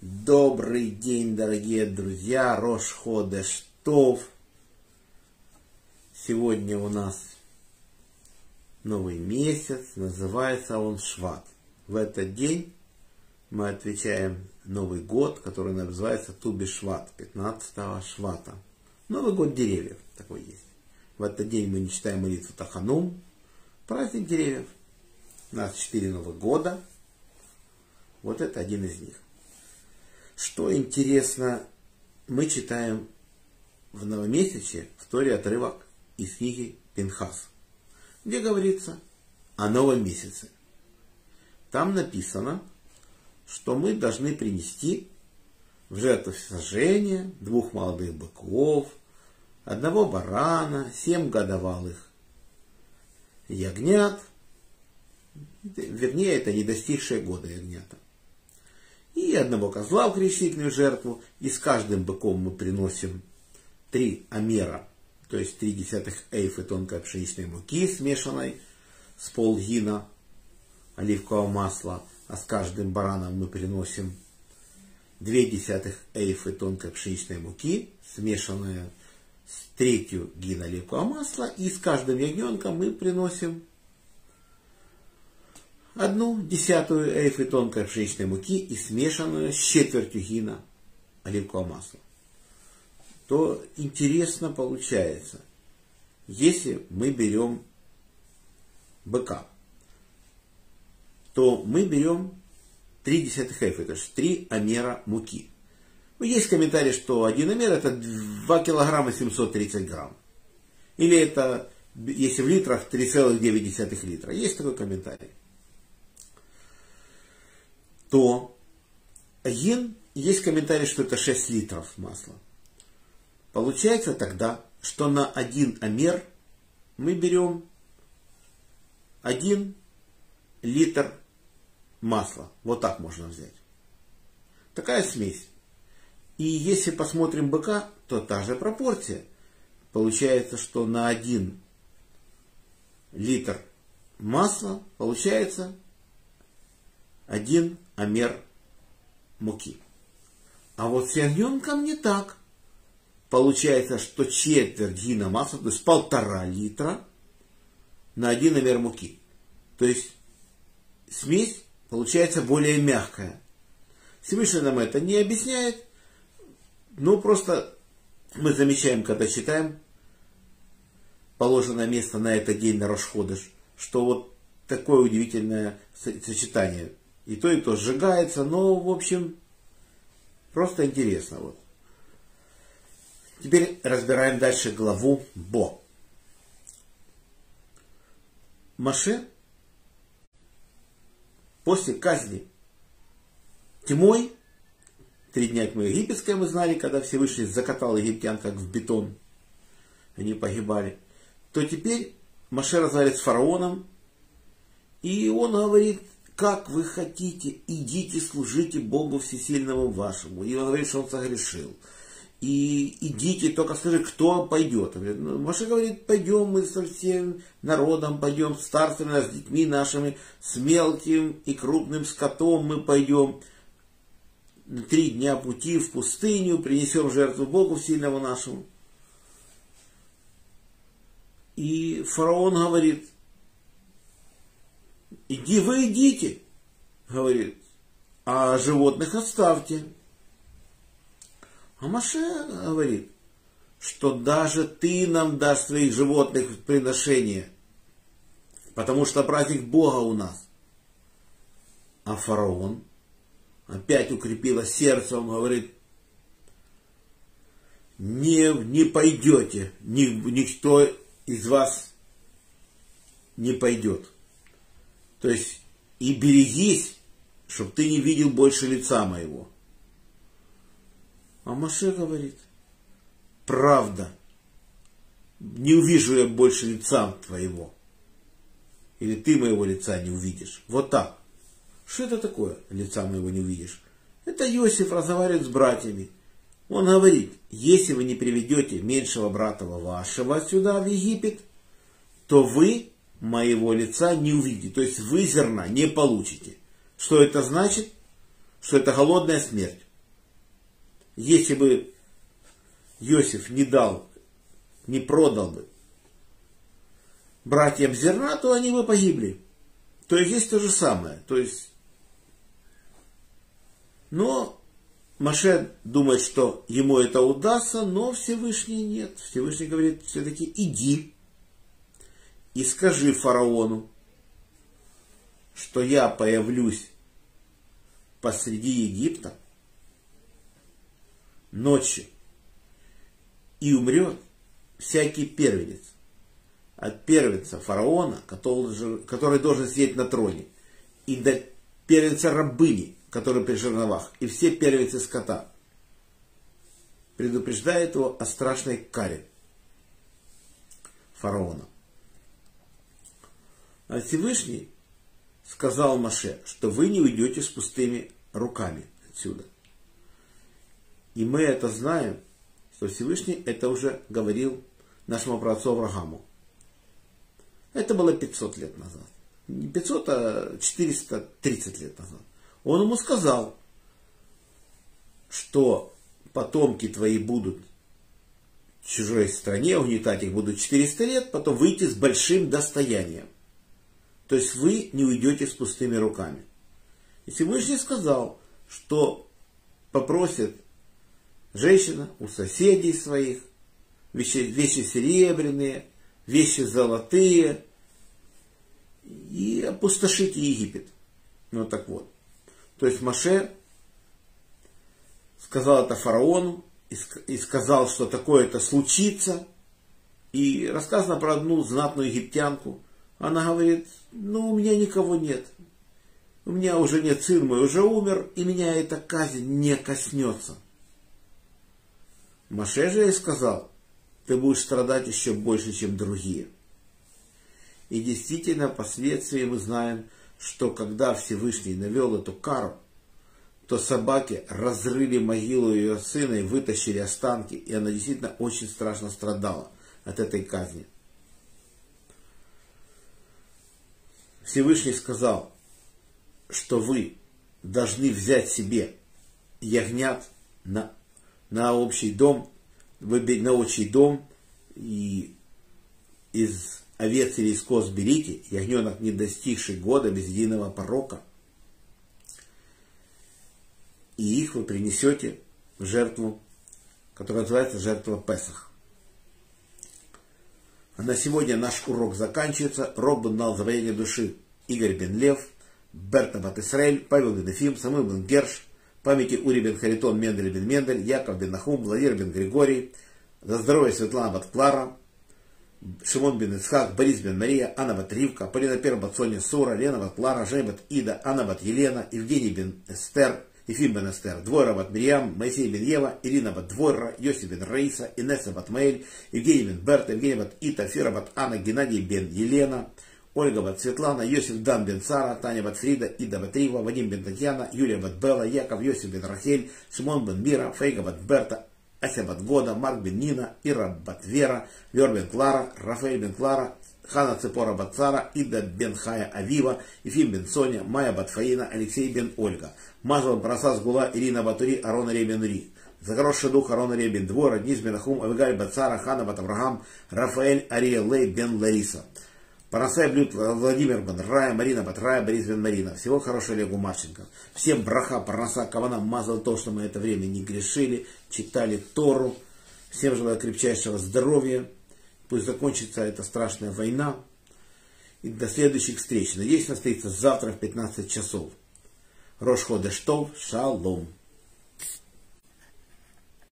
Добрый день, дорогие друзья, Рош Ходеш Тов. Сегодня у нас новый месяц, называется он Шват. В этот день мы отвечаем Новый год, который называется Туби Шват, 15 Швата. Новый год деревьев такой есть. В этот день мы не читаем молитву Таханум, праздник деревьев. У нас четыре Новых года. Вот это один из них. Что интересно, мы читаем в новомесяче в Торе отрывок из книги Пинхас, где говорится о новом месяце. Там написано, что мы должны принести в жертву сожжения двух молодых быков, одного барана, семь годовалых ягнят, вернее, это не достигшие года ягнята и одного козла в крещительную жертву. И с каждым быком мы приносим три амера, то есть три десятых эйфы тонкой пшеничной муки, смешанной с полгина оливкового масла. А с каждым бараном мы приносим две десятых эйфы тонкой пшеничной муки, смешанная с третью гина оливкового масла. И с каждым ягненком мы приносим одну десятую эйфы тонкой пшеничной муки и смешанную с четвертью гина оливкового масла, то интересно получается, если мы берем быка, то мы берем 3 десятых эйфы, то есть 3 амера муки. Ну, есть комментарий, что один амер это 2 килограмма 730 грамм. Или это, если в литрах, 3,9 литра. Есть такой комментарий то гин, есть комментарий, что это 6 литров масла. Получается тогда, что на один амер мы берем 1 литр масла. Вот так можно взять. Такая смесь. И если посмотрим быка, то та же пропорция. Получается, что на 1 литр масла получается 1 амер муки. А вот с ягненком не так. Получается, что четверть гина масла, то есть полтора литра на один амер муки. То есть смесь получается более мягкая. Всевышний нам это не объясняет, но просто мы замечаем, когда читаем положенное место на этот день на Рошходыш, что вот такое удивительное сочетание и то, и то сжигается, но, в общем, просто интересно. Вот. Теперь разбираем дальше главу Бо. Маше после казни тьмой, три дня тьмы египетская мы знали, когда Всевышний закатал египтян как в бетон, они погибали, то теперь Маше разговаривает с фараоном, и он говорит, как вы хотите, идите служите Богу Всесильному вашему. И он говорит, что он согрешил. И идите, только скажи, кто пойдет. «Ну, Маша говорит, пойдем мы со всем народом, пойдем с старцами, с детьми нашими, с мелким и крупным скотом мы пойдем. Три дня пути в пустыню, принесем жертву Богу сильному нашему. И фараон говорит, Иди вы идите, говорит, а животных оставьте. А Маше говорит, что даже ты нам дашь своих животных в приношение, потому что праздник Бога у нас. А фараон опять укрепило сердце, он говорит, не, не пойдете, ни, никто из вас не пойдет. То есть, и берегись, чтобы ты не видел больше лица моего. А Маше говорит, правда, не увижу я больше лица твоего. Или ты моего лица не увидишь. Вот так. Что это такое, лица моего не увидишь? Это Иосиф разговаривает с братьями. Он говорит, если вы не приведете меньшего брата вашего сюда, в Египет, то вы моего лица не увидите. То есть вы зерна не получите. Что это значит? Что это голодная смерть. если бы Иосиф не дал, не продал бы братьям зерна, то они бы погибли. То есть здесь то же самое. То есть, но Маше думает, что ему это удастся, но Всевышний нет. Всевышний говорит все-таки иди и скажи фараону, что я появлюсь посреди Египта ночью и умрет всякий первенец от первенца фараона, который должен сидеть на троне, и до первенца рабыни, который при жерновах, и все первенцы скота. Предупреждает его о страшной каре фараона. А Всевышний сказал Маше, что вы не уйдете с пустыми руками отсюда. И мы это знаем, что Всевышний это уже говорил нашему праотцу Аврааму. Это было 500 лет назад. Не 500, а 430 лет назад. Он ему сказал, что потомки твои будут в чужой стране, угнетать их будут 400 лет, потом выйти с большим достоянием. То есть вы не уйдете с пустыми руками. И Всевышний сказал, что попросит женщина у соседей своих вещи, вещи серебряные, вещи золотые и опустошите Египет. Ну так вот. То есть Маше сказал это фараону и сказал, что такое-то случится. И рассказано про одну знатную египтянку. Она говорит, ну у меня никого нет. У меня уже нет сын мой, уже умер, и меня эта казнь не коснется. Маше же ей сказал, ты будешь страдать еще больше, чем другие. И действительно, впоследствии мы знаем, что когда Всевышний навел эту кару, то собаки разрыли могилу ее сына и вытащили останки, и она действительно очень страшно страдала от этой казни. Всевышний сказал, что вы должны взять себе ягнят на, на общий дом, на общий дом и из овец или из коз берите, ягненок, не достигший года без единого порока, и их вы принесете в жертву, которая называется жертва Песах. На сегодня наш урок заканчивается. Урок был на завоение души Игорь Бен Лев, Берта Бат Исраэль, Павел Бен Ефим, Самуил Бен Герш, памяти Ури Бен Харитон, Мендель Бен Мендель, Яков Бен Нахум, Владимир Бен Григорий, за здоровье Светлана Бат Клара, Шимон бен Ицхак, Борис бен Мария, Анна бат Ривка, Полина Пер бат Соня Сура, Лена бат Клара, Жень бат Ида, Анна бат Елена, Евгений бен Эстер, Ефим бен Эстер, Двойра бат Мирьям, Моисей бен Ева, Ирина бат Двойра, Йосиф бен Раиса, Инесса бат Маэль, Евгений бен Берта, Евгений бат Ита, Фира бат Анна, Геннадий бен Елена, Ольга бат Светлана, Йосиф Дан бен Сара, Таня бат Фрида, Ида бат Рива, Вадим бен Татьяна, Юлия бат Белла, Яков Йосиф бен Рахель, Шимон бен Мира, Фейга бат Берта, Ася бат Года, Марк бен Нина, Ира бат Вера, Лер бен Клара, Рафаэль бен Клара, Хана Цепора бат Цара, Ида бен Хая Авива, Ефим бен Соня, Майя бат Фаина, Алексей бен Ольга. Мазал Прасас Гула, Ирина Батури, Арона Ребен Ри. За хороший дух Арона Ребен Двора, Низ бен Ахум, Авигаль бат Цара, Хана бат Авраам, Рафаэль Ария Лей бен Лариса. Парасай блюд Владимир Бен Рая, Марина Батрая, Борис Бен Марина. Всего хорошего Олегу Марченко. Всем браха, парнаса, кавана, мазал то, что мы это время не грешили, читали Тору. Всем желаю крепчайшего здоровья. Пусть закончится эта страшная война. И до следующих встреч. Надеюсь, состоится завтра в 15 часов. Рош Ходештов, шалом.